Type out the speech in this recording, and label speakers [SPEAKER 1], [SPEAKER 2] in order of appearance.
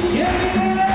[SPEAKER 1] Yeah!